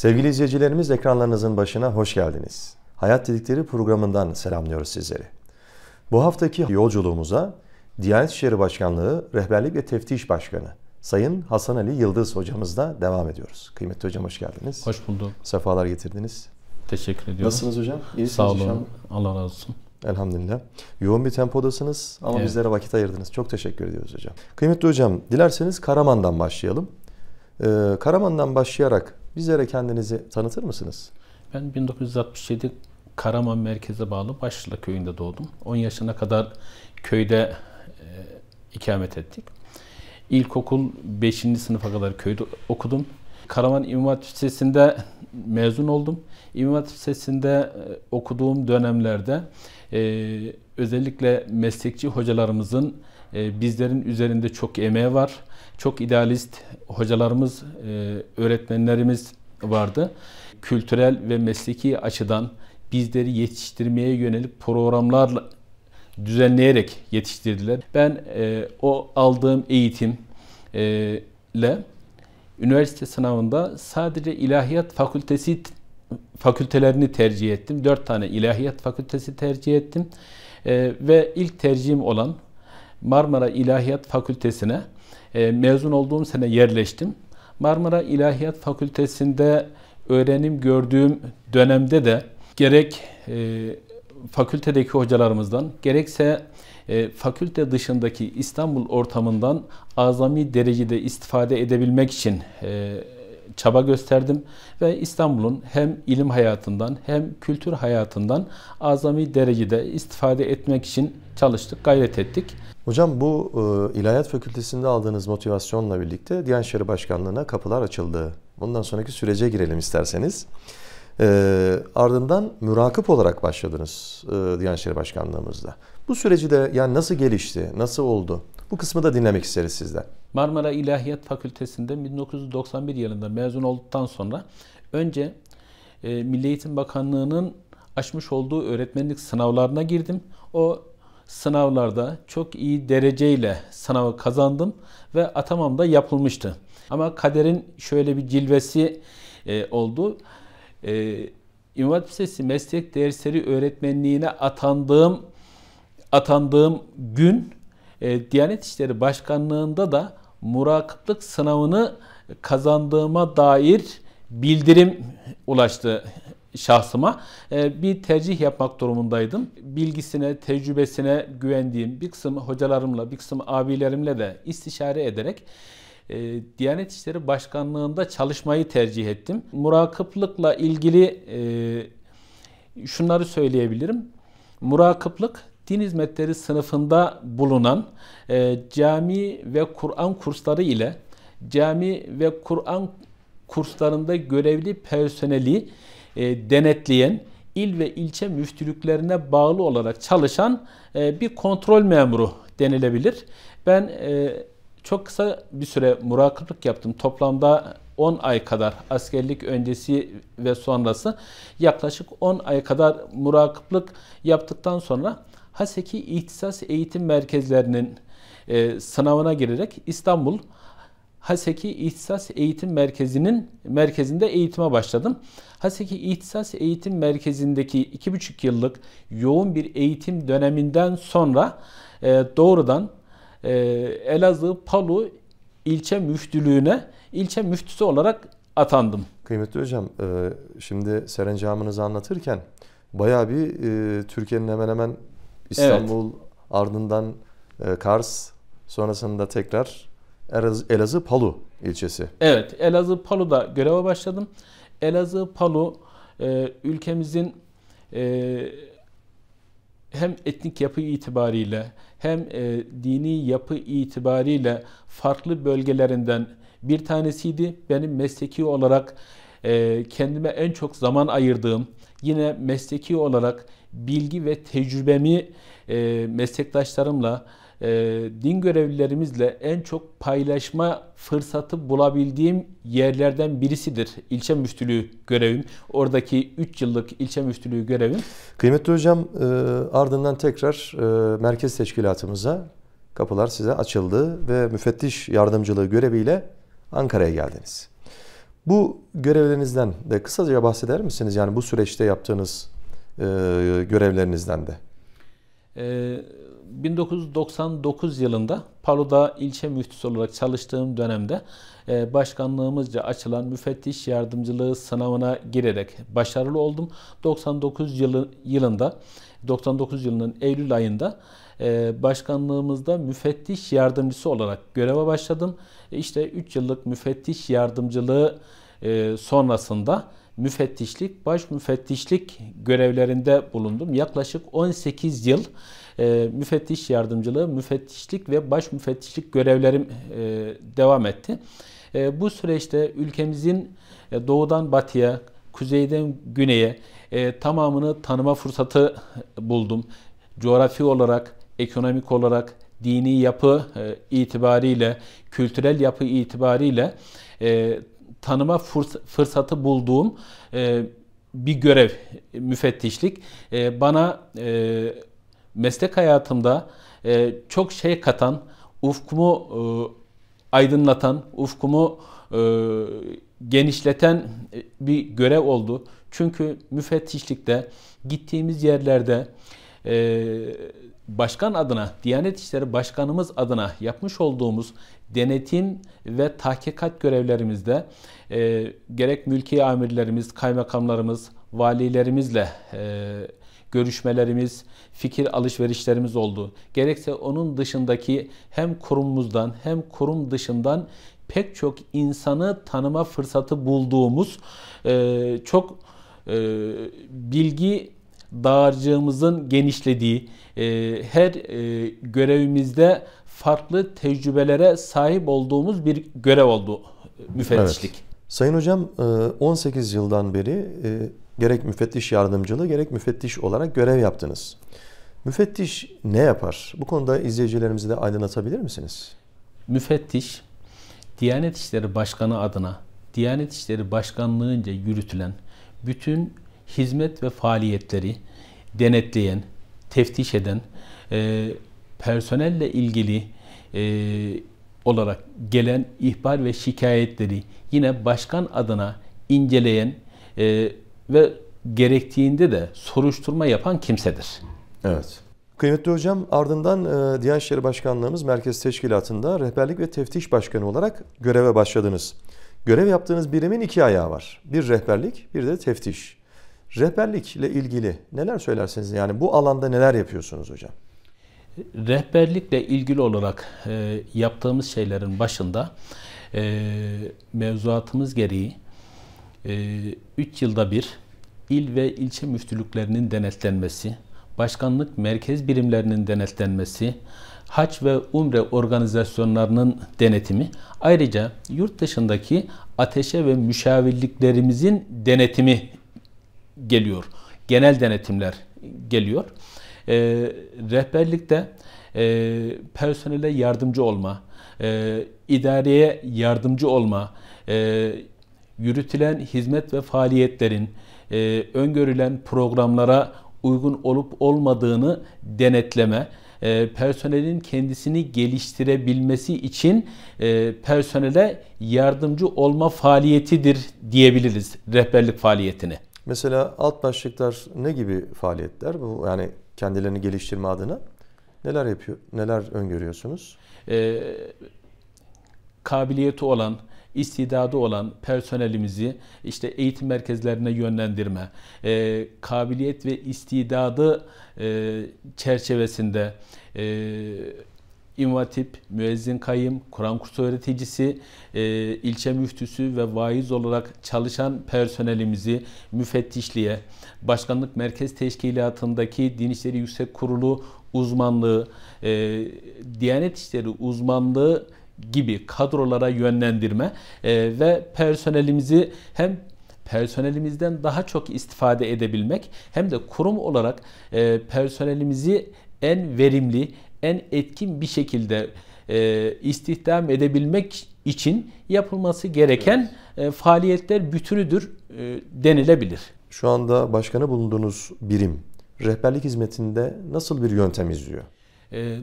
Sevgili izleyicilerimiz ekranlarınızın başına hoş geldiniz. Hayat Dedikleri programından selamlıyoruz sizleri. Bu haftaki yolculuğumuza Diyanet İşleri Başkanlığı Rehberlik ve Teftiş Başkanı Sayın Hasan Ali Yıldız hocamızla devam ediyoruz. Kıymetli hocam hoş geldiniz. Hoş bulduk. Sefalar getirdiniz. Teşekkür ediyorum. Nasılsınız hocam? İyisiniz Sağ olun. Inşallah. Allah razı olsun. Elhamdülillah. Yoğun bir tempodasınız ama evet. bizlere vakit ayırdınız. Çok teşekkür ediyoruz hocam. Kıymetli hocam, dilerseniz Karaman'dan başlayalım. Ee, Karaman'dan başlayarak bizlere kendinizi tanıtır mısınız? Ben 1967 Karaman merkeze bağlı Başlıla köyünde doğdum. 10 yaşına kadar köyde e, ikamet ettik. İlkokul 5. sınıfa kadar köyde okudum. Karaman İmam Hatip Lisesi'nde mezun oldum. İmam Hatip Lisesi'nde e, okuduğum dönemlerde e, özellikle meslekçi hocalarımızın bizlerin üzerinde çok emeği var. Çok idealist hocalarımız, e, öğretmenlerimiz vardı. Kültürel ve mesleki açıdan bizleri yetiştirmeye yönelik programlar düzenleyerek yetiştirdiler. Ben e, o aldığım eğitimle e, üniversite sınavında sadece ilahiyat fakültesi fakültelerini tercih ettim. Dört tane ilahiyat fakültesi tercih ettim. E, ve ilk tercihim olan Marmara İlahiyat Fakültesine e, mezun olduğum sene yerleştim. Marmara İlahiyat Fakültesinde öğrenim gördüğüm dönemde de gerek e, fakültedeki hocalarımızdan gerekse e, fakülte dışındaki İstanbul ortamından azami derecede istifade edebilmek için e, çaba gösterdim ve İstanbul'un hem ilim hayatından hem kültür hayatından azami derecede istifade etmek için çalıştık, gayret ettik. Hocam bu e, İlahiyat Fakültesi'nde aldığınız motivasyonla birlikte Diyanet İşleri Başkanlığı'na kapılar açıldı. Bundan sonraki sürece girelim isterseniz. E, ardından mürakip olarak başladınız e, Diyanet İşleri Başkanlığımızda. Bu süreci de yani nasıl gelişti, nasıl oldu? Bu kısmı da dinlemek isteriz sizden. Marmara İlahiyat Fakültesi'nde 1991 yılında mezun olduktan sonra önce e, Milli Eğitim Bakanlığı'nın açmış olduğu öğretmenlik sınavlarına girdim. O sınavlarda çok iyi dereceyle sınavı kazandım ve atamam da yapılmıştı. Ama kaderin şöyle bir cilvesi e, oldu. E, İmam Lisesi meslek dersleri öğretmenliğine atandığım atandığım gün e, Diyanet İşleri Başkanlığı'nda da murakiplik sınavını kazandığıma dair bildirim ulaştı şahsıma e, bir tercih yapmak durumundaydım. Bilgisine, tecrübesine güvendiğim bir kısım hocalarımla, bir kısım abilerimle de istişare ederek e, Diyanet İşleri Başkanlığı'nda çalışmayı tercih ettim. Murakıplıkla ilgili e, şunları söyleyebilirim. Murakıplık din hizmetleri sınıfında bulunan cami ve Kur'an kursları ile cami ve Kur'an kurslarında görevli personeli e, denetleyen il ve ilçe müftülüklerine bağlı olarak çalışan e, bir kontrol memuru denilebilir. Ben e, çok kısa bir süre murakiplik yaptım. Toplamda 10 ay kadar askerlik öncesi ve sonrası yaklaşık 10 ay kadar murakiplik yaptıktan sonra Haseki İhtisas Eğitim Merkezlerinin e, sınavına girerek İstanbul Haseki İhtisas Eğitim Merkezi'nin merkezinde eğitime başladım. Haseki İhtisas Eğitim Merkezi'ndeki iki buçuk yıllık yoğun bir eğitim döneminden sonra e, doğrudan e, Elazığ Palu ilçe müftülüğüne ilçe müftüsü olarak atandım. Kıymetli hocam, e, şimdi serencamınızı anlatırken bayağı bir e, Türkiye'nin hemen hemen İstanbul evet. ardından e, Kars sonrasında tekrar Elazığ Palu ilçesi. Evet, Elazığ Palu'da göreve başladım. Elazığ Palu e, ülkemizin e, hem etnik yapı itibariyle hem dini yapı itibariyle farklı bölgelerinden bir tanesiydi. Benim mesleki olarak kendime en çok zaman ayırdığım, yine mesleki olarak bilgi ve tecrübemi e, meslektaşlarımla e, din görevlilerimizle en çok paylaşma fırsatı bulabildiğim yerlerden birisidir. İlçe müftülüğü görevim. Oradaki 3 yıllık ilçe müftülüğü görevim. Kıymetli hocam e, ardından tekrar e, merkez teşkilatımıza kapılar size açıldı ve müfettiş yardımcılığı göreviyle Ankara'ya geldiniz. Bu görevlerinizden de kısaca bahseder misiniz? Yani bu süreçte yaptığınız görevlerinizden de. E, 1999 yılında Palu'da ilçe müftüsü olarak çalıştığım dönemde e, başkanlığımızca açılan müfettiş yardımcılığı sınavına girerek başarılı oldum. 99 yılı, yılında 99 yılının Eylül ayında e, başkanlığımızda müfettiş yardımcısı olarak göreve başladım. E, işte 3 yıllık müfettiş yardımcılığı sonrasında müfettişlik, baş müfettişlik görevlerinde bulundum. Yaklaşık 18 yıl e, müfettiş yardımcılığı, müfettişlik ve baş müfettişlik görevlerim e, devam etti. E, bu süreçte ülkemizin e, doğudan batıya, kuzeyden güneye e, tamamını tanıma fırsatı buldum. Coğrafi olarak, ekonomik olarak, dini yapı e, itibariyle, kültürel yapı itibariyle e, tanıma fırsatı bulduğum e, bir görev müfettişlik. E, bana e, meslek hayatımda çok şey katan, ufkumu aydınlatan, ufkumu genişleten bir görev oldu. Çünkü müfettişlikte gittiğimiz yerlerde başkan adına, Diyanet İşleri Başkanımız adına yapmış olduğumuz denetim ve tahkikat görevlerimizde e, gerek mülki amirlerimiz, kaymakamlarımız, valilerimizle e, görüşmelerimiz, fikir alışverişlerimiz oldu. Gerekse onun dışındaki hem kurumumuzdan hem kurum dışından pek çok insanı tanıma fırsatı bulduğumuz e, çok e, bilgi dağarcığımızın genişlediği, e, her e, görevimizde farklı tecrübelere sahip olduğumuz bir görev oldu müfettişlik. Evet. Sayın Hocam 18 yıldan beri gerek müfettiş yardımcılığı gerek müfettiş olarak görev yaptınız. Müfettiş ne yapar? Bu konuda izleyicilerimizi de aydınlatabilir misiniz? Müfettiş, Diyanet İşleri Başkanı adına Diyanet İşleri Başkanlığı'nca yürütülen bütün hizmet ve faaliyetleri denetleyen, teftiş eden, e, personelle ilgili e, olarak gelen ihbar ve şikayetleri yine başkan adına inceleyen e, ve gerektiğinde de soruşturma yapan kimsedir. Evet. Kıymetli hocam ardından e, Diyanet İşleri Başkanlığımız Merkez Teşkilatı'nda rehberlik ve teftiş başkanı olarak göreve başladınız. Görev yaptığınız birimin iki ayağı var. Bir rehberlik, bir de teftiş. Rehberlikle ilgili neler söylersiniz? Yani bu alanda neler yapıyorsunuz hocam? Rehberlikle ilgili olarak e, yaptığımız şeylerin başında e, mevzuatımız gereği 3 e, yılda bir il ve ilçe müftülüklerinin denetlenmesi, başkanlık merkez birimlerinin denetlenmesi, hac ve umre organizasyonlarının denetimi, ayrıca yurt dışındaki ateşe ve müşavirliklerimizin denetimi geliyor. Genel denetimler geliyor. E, rehberlikte e, personele yardımcı olma, e, idareye yardımcı olma, e, yürütülen hizmet ve faaliyetlerin e, öngörülen programlara uygun olup olmadığını denetleme, e, personelin kendisini geliştirebilmesi için e, personele yardımcı olma faaliyetidir diyebiliriz rehberlik faaliyetini. Mesela alt başlıklar ne gibi faaliyetler? Bu yani kendilerini geliştirme adına neler yapıyor, neler öngörüyorsunuz? Ee, kabiliyeti olan, istidadı olan personelimizi işte eğitim merkezlerine yönlendirme, e, kabiliyet ve istidadı e, çerçevesinde e, İmvatip, müezzin kayım, Kur'an kursu öğreticisi, e, ilçe müftüsü ve vaiz olarak çalışan personelimizi müfettişliğe, Başkanlık Merkez Teşkilatı'ndaki Din İşleri Yüksek Kurulu uzmanlığı, e, Diyanet İşleri uzmanlığı gibi kadrolara yönlendirme e, ve personelimizi hem personelimizden daha çok istifade edebilmek hem de kurum olarak e, personelimizi en verimli, en etkin bir şekilde e, istihdam edebilmek için yapılması gereken evet. e, faaliyetler bütünüdür e, denilebilir. Şu anda başkanı bulunduğunuz birim rehberlik hizmetinde nasıl bir yöntem izliyor? E,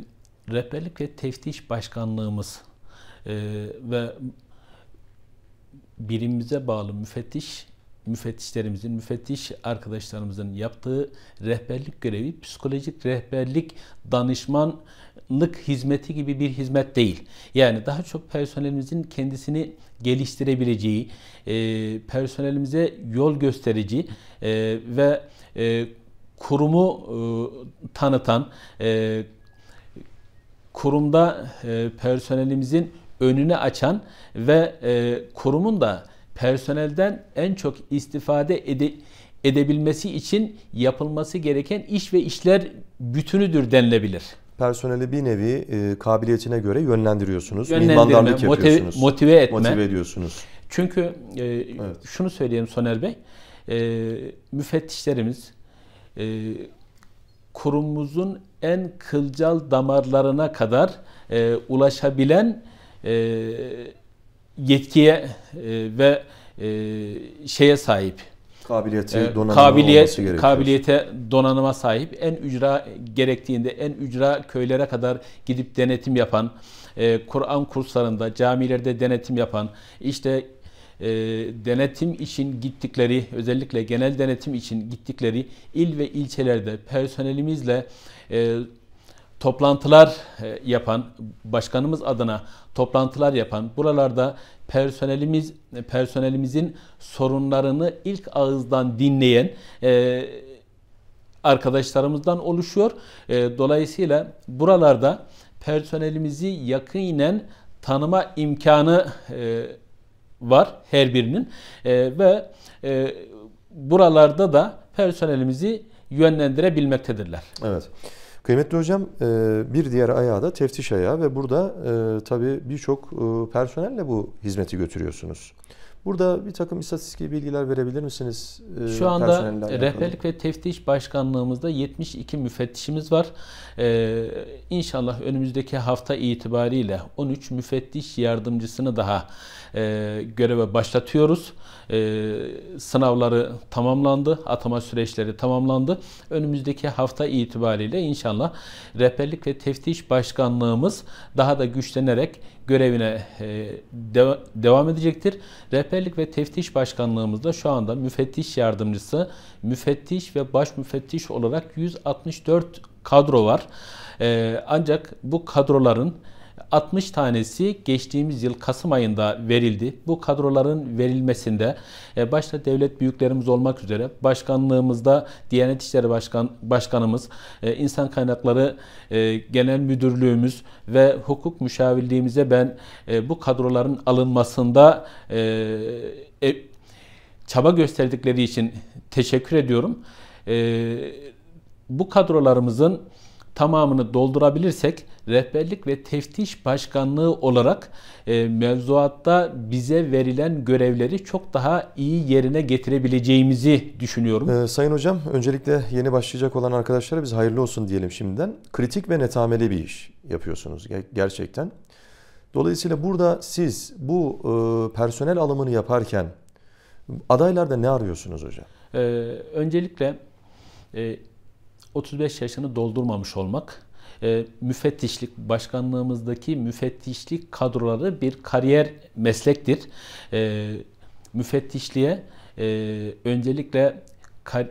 rehberlik ve teftiş başkanlığımız e, ve birimimize bağlı müfettiş müfettişlerimizin, müfettiş arkadaşlarımızın yaptığı rehberlik görevi psikolojik rehberlik, danışmanlık hizmeti gibi bir hizmet değil. Yani daha çok personelimizin kendisini geliştirebileceği, e, personelimize yol gösterici e, ve e, kurumu e, tanıtan, e, kurumda e, personelimizin önünü açan ve e, kurumun da personelden en çok istifade ede, edebilmesi için yapılması gereken iş ve işler bütünüdür denilebilir. Personeli bir nevi e, kabiliyetine göre yönlendiriyorsunuz. Mihmandarlık motive, motive etme. Motive ediyorsunuz. Çünkü e, evet. şunu söyleyeyim Soner Bey. E, müfettişlerimiz e, kurumumuzun en kılcal damarlarına kadar e, ulaşabilen e, yetkiye e, ve e, şeye sahip. Kabiliyeti, e, donanımı kabiliyet, olması gerekiyor. Kabiliyete, donanıma sahip. En ücra gerektiğinde en ücra köylere kadar gidip denetim yapan, Kur'an kurslarında, camilerde denetim yapan, işte e, denetim için gittikleri, özellikle genel denetim için gittikleri il ve ilçelerde personelimizle e, toplantılar e, yapan, başkanımız adına toplantılar yapan, buralarda personelimiz personelimizin sorunlarını ilk ağızdan dinleyen e, arkadaşlarımızdan oluşuyor. E, dolayısıyla buralarda personelimizi yakinen tanıma imkanı e, var her birinin e, ve e, buralarda da personelimizi yönlendirebilmektedirler. Evet. Kıymetli hocam e, bir diğer ayağı da teftiş ayağı ve burada e, tabii birçok e, personelle bu hizmeti götürüyorsunuz. Burada bir takım istatistik bilgiler verebilir misiniz? Şu anda rehberlik ve teftiş başkanlığımızda 72 müfettişimiz var. Ee, inşallah önümüzdeki hafta itibariyle 13 müfettiş yardımcısını daha e, göreve başlatıyoruz. E, sınavları tamamlandı, atama süreçleri tamamlandı. Önümüzdeki hafta itibariyle inşallah rehberlik ve teftiş başkanlığımız daha da güçlenerek görevine e, deva, devam edecektir. Rehberlik ve teftiş başkanlığımızda şu anda müfettiş yardımcısı, müfettiş ve baş müfettiş olarak 164 kadro var. E, ancak bu kadroların 60 tanesi geçtiğimiz yıl Kasım ayında verildi. Bu kadroların verilmesinde e, başta devlet büyüklerimiz olmak üzere başkanlığımızda Diyanet İşleri Başkan, Başkanımız, e, İnsan Kaynakları e, Genel Müdürlüğümüz ve hukuk müşavirliğimize ben bu kadroların alınmasında çaba gösterdikleri için teşekkür ediyorum. Bu kadrolarımızın tamamını doldurabilirsek rehberlik ve teftiş başkanlığı olarak e, mevzuatta bize verilen görevleri çok daha iyi yerine getirebileceğimizi düşünüyorum. Ee, Sayın Hocam öncelikle yeni başlayacak olan arkadaşlara biz hayırlı olsun diyelim şimdiden. Kritik ve netameli bir iş yapıyorsunuz gerçekten. Dolayısıyla burada siz bu e, personel alımını yaparken adaylarda ne arıyorsunuz hocam? Ee, öncelikle e, 35 yaşını doldurmamış olmak, e, müfettişlik, başkanlığımızdaki müfettişlik kadroları bir kariyer meslektir. E, müfettişliğe e, öncelikle kar,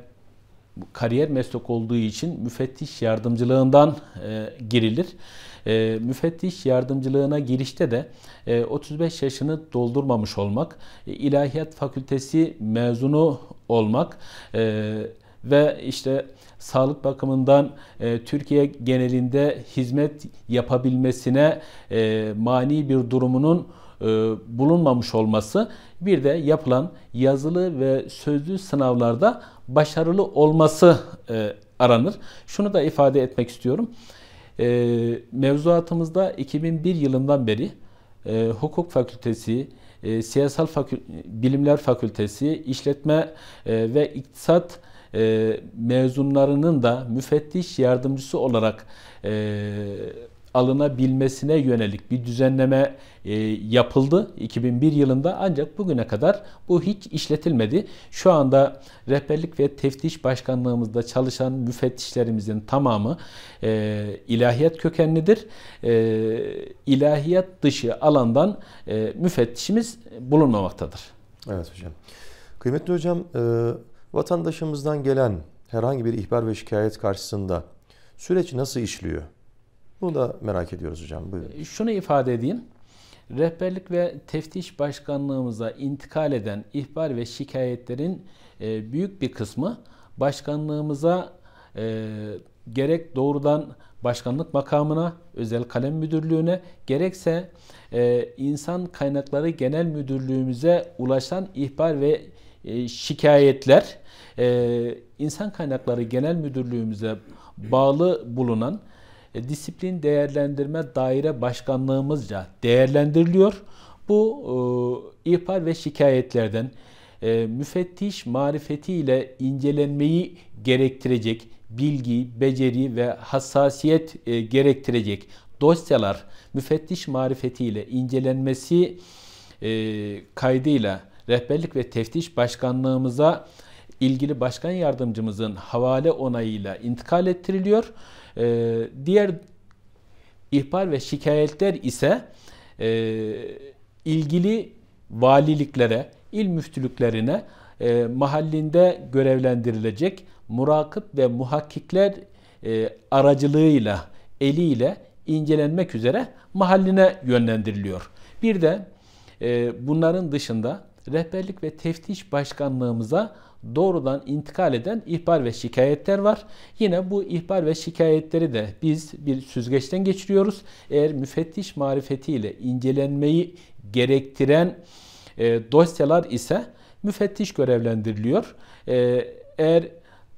kariyer meslek olduğu için müfettiş yardımcılığından e, girilir. E, müfettiş yardımcılığına girişte de e, 35 yaşını doldurmamış olmak, e, ilahiyat fakültesi mezunu olmak e, ve işte sağlık bakımından e, Türkiye genelinde hizmet yapabilmesine e, mani bir durumunun e, bulunmamış olması bir de yapılan yazılı ve sözlü sınavlarda başarılı olması e, aranır. Şunu da ifade etmek istiyorum. E, mevzuatımızda 2001 yılından beri e, hukuk fakültesi, e, siyasal fakül bilimler fakültesi, işletme e, ve iktisat e, mezunlarının da müfettiş yardımcısı olarak e, alınabilmesine yönelik bir düzenleme e, yapıldı 2001 yılında ancak bugüne kadar bu hiç işletilmedi. Şu anda rehberlik ve teftiş başkanlığımızda çalışan müfettişlerimizin tamamı e, ilahiyat kökenlidir. E, ilahiyat dışı alandan e, müfettişimiz bulunmamaktadır. Evet hocam. Kıymetli hocam, e, vatandaşımızdan gelen herhangi bir ihbar ve şikayet karşısında süreç nasıl işliyor? Bunu da merak ediyoruz hocam. Buyurun. E, şunu ifade edeyim. Rehberlik ve teftiş başkanlığımıza intikal eden ihbar ve şikayetlerin e, büyük bir kısmı başkanlığımıza e, gerek doğrudan başkanlık makamına, özel kalem müdürlüğüne, gerekse insan kaynakları genel müdürlüğümüze ulaşan ihbar ve e, şikayetler e, insan kaynakları genel müdürlüğümüze bağlı bulunan e, disiplin değerlendirme daire başkanlığımızca değerlendiriliyor. Bu e, ihbar ve şikayetlerden müfettiş marifetiyle incelenmeyi gerektirecek bilgi, beceri ve hassasiyet gerektirecek dosyalar müfettiş marifetiyle incelenmesi e, kaydıyla rehberlik ve teftiş başkanlığımıza ilgili başkan yardımcımızın havale onayıyla intikal ettiriliyor. E, diğer ihbar ve şikayetler ise e, ilgili valiliklere, il müftülüklerine e, mahallinde görevlendirilecek murakip ve muhakkikler e, aracılığıyla, eliyle incelenmek üzere mahalline yönlendiriliyor. Bir de e, bunların dışında rehberlik ve teftiş başkanlığımıza doğrudan intikal eden ihbar ve şikayetler var. Yine bu ihbar ve şikayetleri de biz bir süzgeçten geçiriyoruz. Eğer müfettiş marifetiyle incelenmeyi gerektiren e, dosyalar ise müfettiş görevlendiriliyor. E, eğer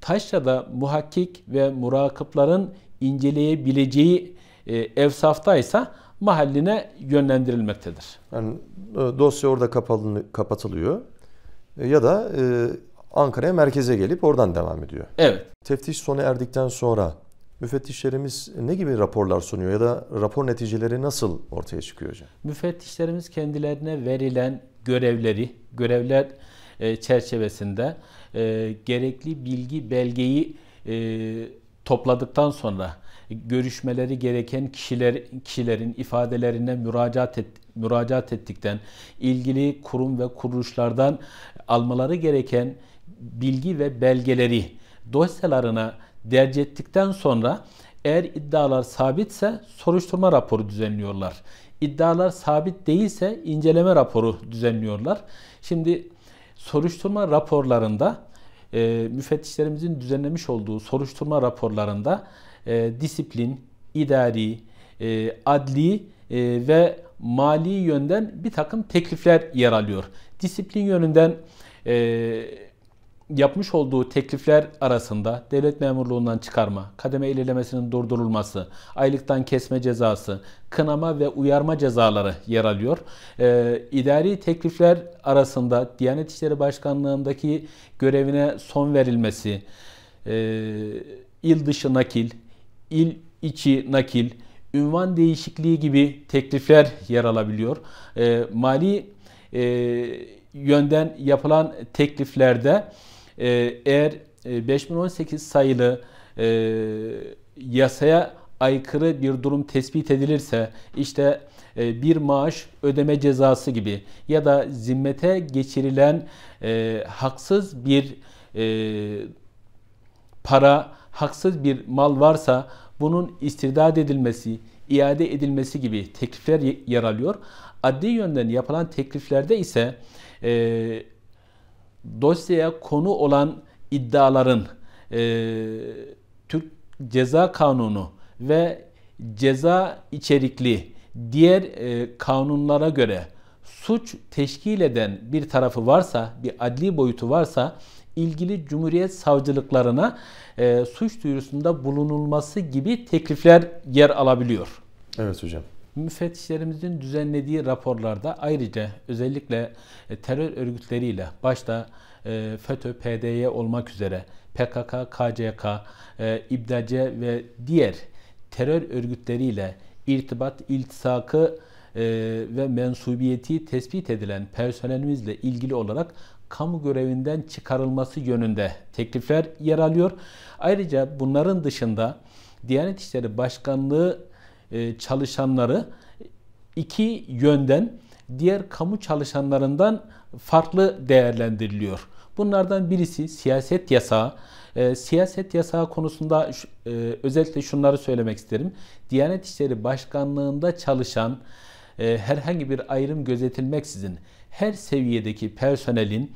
taşrada muhakkik ve murakıpların inceleyebileceği e, evsaftaysa mahalline yönlendirilmektedir. Yani e, dosya orada kapalı, kapatılıyor e, ya da e, Ankara'ya merkeze gelip oradan devam ediyor. Evet. Teftiş sona erdikten sonra müfettişlerimiz ne gibi raporlar sunuyor ya da rapor neticeleri nasıl ortaya çıkıyor hocam? Müfettişlerimiz kendilerine verilen görevleri, görevler e, çerçevesinde e, gerekli bilgi belgeyi e, topladıktan sonra görüşmeleri gereken kişiler kişilerin ifadelerine müracaat et, müracaat ettikten ilgili kurum ve kuruluşlardan almaları gereken bilgi ve belgeleri dosyalarına derc ettikten sonra eğer iddialar sabitse soruşturma raporu düzenliyorlar. İddialar sabit değilse inceleme raporu düzenliyorlar. Şimdi soruşturma raporlarında e, müfettişlerimizin düzenlemiş olduğu soruşturma raporlarında e, disiplin, idari, e, adli e, ve mali yönden bir takım teklifler yer alıyor. Disiplin yönünden e, yapmış olduğu teklifler arasında devlet memurluğundan çıkarma, kademe ilerlemesinin durdurulması, aylıktan kesme cezası, kınama ve uyarma cezaları yer alıyor. Ee, idari teklifler arasında Diyanet İşleri Başkanlığı'ndaki görevine son verilmesi, e, il dışı nakil, il içi nakil, ünvan değişikliği gibi teklifler yer alabiliyor. E, mali e, yönden yapılan tekliflerde ee, eğer 5018 e, sayılı e, yasaya aykırı bir durum tespit edilirse işte e, bir maaş ödeme cezası gibi ya da zimmete geçirilen e, haksız bir e, para, haksız bir mal varsa bunun istirdat edilmesi, iade edilmesi gibi teklifler yer alıyor. Adli yönden yapılan tekliflerde ise e, dosyaya konu olan iddiaların e, Türk Ceza Kanunu ve ceza içerikli diğer e, kanunlara göre suç teşkil eden bir tarafı varsa, bir adli boyutu varsa ilgili Cumhuriyet savcılıklarına e, suç duyurusunda bulunulması gibi teklifler yer alabiliyor. Evet hocam. Müfettişlerimizin düzenlediği raporlarda ayrıca özellikle e, terör örgütleriyle başta e, FETÖ, PDY olmak üzere PKK, KCK, e, İBDC ve diğer terör örgütleriyle irtibat, iltisakı ve mensubiyeti tespit edilen personelimizle ilgili olarak kamu görevinden çıkarılması yönünde teklifler yer alıyor. Ayrıca bunların dışında Diyanet İşleri Başkanlığı e, çalışanları iki yönden diğer kamu çalışanlarından farklı değerlendiriliyor. Bunlardan birisi siyaset yasağı. E, siyaset yasağı konusunda e, özellikle şunları söylemek isterim. Diyanet İşleri Başkanlığı'nda çalışan e, herhangi bir ayrım gözetilmeksizin her seviyedeki personelin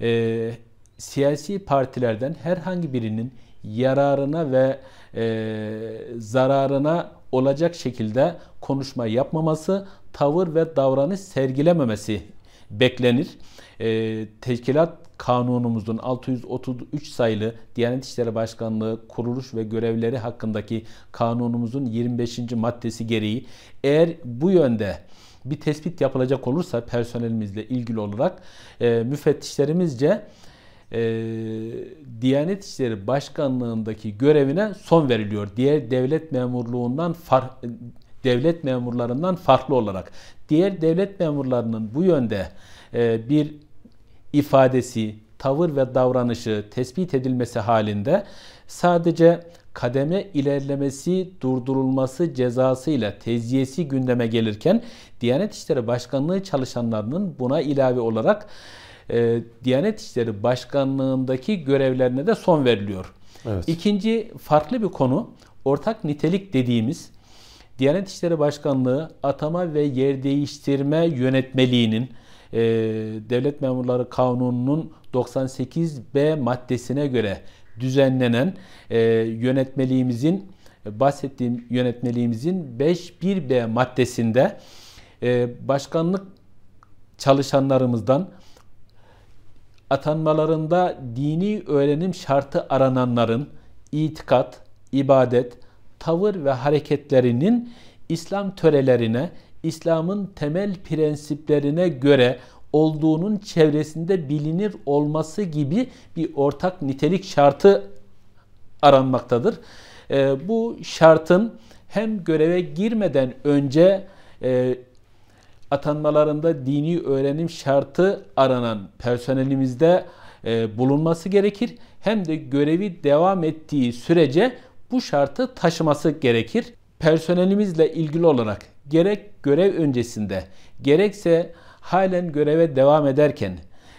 e, siyasi partilerden herhangi birinin yararına ve e, zararına olacak şekilde konuşma yapmaması, tavır ve davranış sergilememesi beklenir. E, teşkilat kanunumuzun 633 sayılı Diyanet İşleri Başkanlığı kuruluş ve görevleri hakkındaki kanunumuzun 25. maddesi gereği eğer bu yönde bir tespit yapılacak olursa personelimizle ilgili olarak e, müfettişlerimizce e, Diyanet İşleri Başkanlığındaki görevine son veriliyor. Diğer devlet memurluğundan far, devlet memurlarından farklı olarak. Diğer devlet memurlarının bu yönde e, bir ifadesi, tavır ve davranışı tespit edilmesi halinde sadece kademe ilerlemesi, durdurulması cezasıyla teziyesi gündeme gelirken Diyanet İşleri Başkanlığı çalışanlarının buna ilave olarak e, Diyanet İşleri Başkanlığındaki görevlerine de son veriliyor. Evet. İkinci farklı bir konu ortak nitelik dediğimiz Diyanet İşleri Başkanlığı atama ve yer değiştirme yönetmeliğinin e, Devlet Memurları Kanunu'nun 98B maddesine göre düzenlenen e, yönetmeliğimizin bahsettiğim yönetmeliğimizin 5.1b maddesinde e, başkanlık çalışanlarımızdan atanmalarında dini öğrenim şartı arananların itikat, ibadet, tavır ve hareketlerinin İslam törelerine, İslam'ın temel prensiplerine göre olduğunun çevresinde bilinir olması gibi bir ortak nitelik şartı aranmaktadır. E, bu şartın hem göreve girmeden önce e, atanmalarında dini öğrenim şartı aranan personelimizde e, bulunması gerekir. Hem de görevi devam ettiği sürece bu şartı taşıması gerekir. Personelimizle ilgili olarak gerek görev öncesinde gerekse halen göreve devam ederken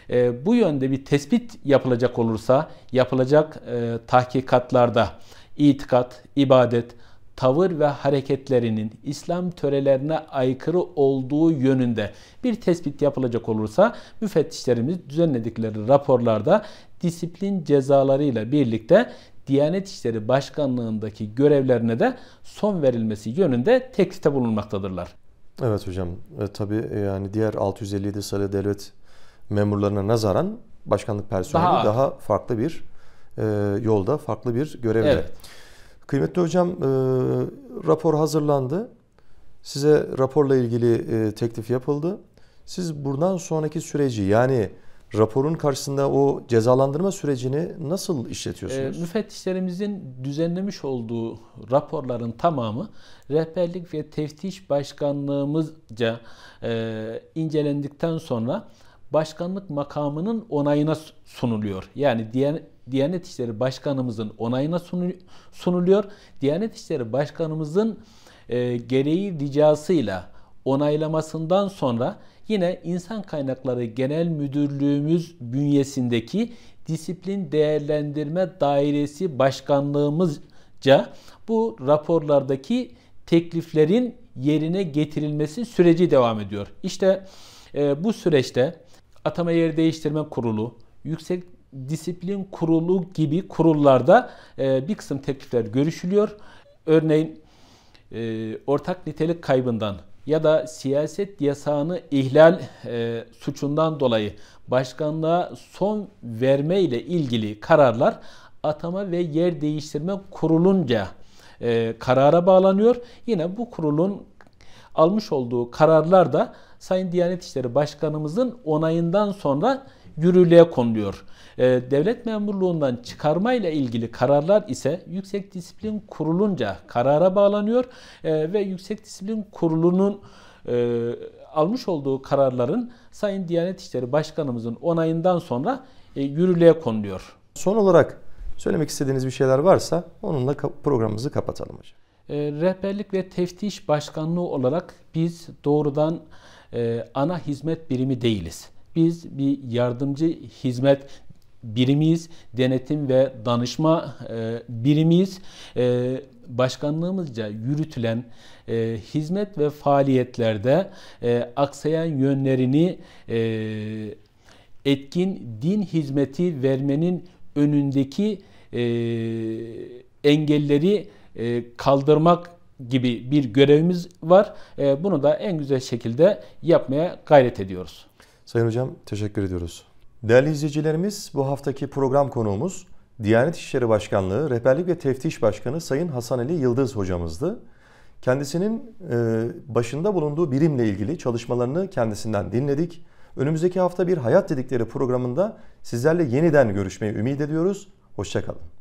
e, bu yönde bir tespit yapılacak olursa yapılacak e, tahkikatlarda itikat, ibadet, tavır ve hareketlerinin İslam törelerine aykırı olduğu yönünde bir tespit yapılacak olursa müfettişlerimiz düzenledikleri raporlarda disiplin cezalarıyla birlikte Diyanet İşleri Başkanlığındaki görevlerine de son verilmesi yönünde teklifte bulunmaktadırlar. Evet hocam. E, tabii e, yani diğer 657 sayılı devlet memurlarına nazaran başkanlık personeli daha, daha farklı bir e, yolda, farklı bir görevde. Evet. Kıymetli hocam, e, rapor hazırlandı. Size raporla ilgili e, teklif yapıldı. Siz buradan sonraki süreci yani raporun karşısında o cezalandırma sürecini nasıl işletiyorsunuz? E, müfettişlerimizin düzenlemiş olduğu raporların tamamı rehberlik ve teftiş başkanlığımızca e, incelendikten sonra başkanlık makamının onayına sunuluyor. Yani Diyanet, İşleri Başkanımızın onayına sunuluyor. Diyanet İşleri Başkanımızın e, gereği ricasıyla onaylamasından sonra yine İnsan Kaynakları Genel Müdürlüğümüz bünyesindeki Disiplin Değerlendirme Dairesi Başkanlığımızca bu raporlardaki tekliflerin yerine getirilmesi süreci devam ediyor. İşte e, bu süreçte Atama Yer Değiştirme Kurulu, Yüksek Disiplin Kurulu gibi kurullarda e, bir kısım teklifler görüşülüyor. Örneğin e, ortak nitelik kaybından ya da siyaset yasağını ihlal e, suçundan dolayı başkanlığa son verme ile ilgili kararlar atama ve yer değiştirme kurulunca e, karara bağlanıyor. Yine bu kurulun almış olduğu kararlar da Sayın Diyanet İşleri Başkanımızın onayından sonra yürürlüğe konuluyor. E, devlet memurluğundan çıkarma ile ilgili kararlar ise Yüksek Disiplin Kurulunca karara bağlanıyor e, ve Yüksek Disiplin Kurulu'nun e, almış olduğu kararların Sayın Diyanet İşleri Başkanımızın onayından sonra e, yürürlüğe konuluyor. Son olarak söylemek istediğiniz bir şeyler varsa onunla programımızı kapatalım hocam. E, rehberlik ve teftiş başkanlığı olarak biz doğrudan e, ana hizmet birimi değiliz. Biz bir yardımcı hizmet birimiyiz, denetim ve danışma e, birimiyiz. E, başkanlığımızca yürütülen e, hizmet ve faaliyetlerde e, aksayan yönlerini e, etkin din hizmeti vermenin önündeki e, engelleri e, kaldırmak gibi bir görevimiz var. E, bunu da en güzel şekilde yapmaya gayret ediyoruz. Sayın Hocam teşekkür ediyoruz. Değerli izleyicilerimiz bu haftaki program konuğumuz Diyanet İşleri Başkanlığı Rehberlik ve Teftiş Başkanı Sayın Hasan Ali Yıldız hocamızdı. Kendisinin e, başında bulunduğu birimle ilgili çalışmalarını kendisinden dinledik. Önümüzdeki hafta bir Hayat Dedikleri programında sizlerle yeniden görüşmeyi ümit ediyoruz. Hoşçakalın.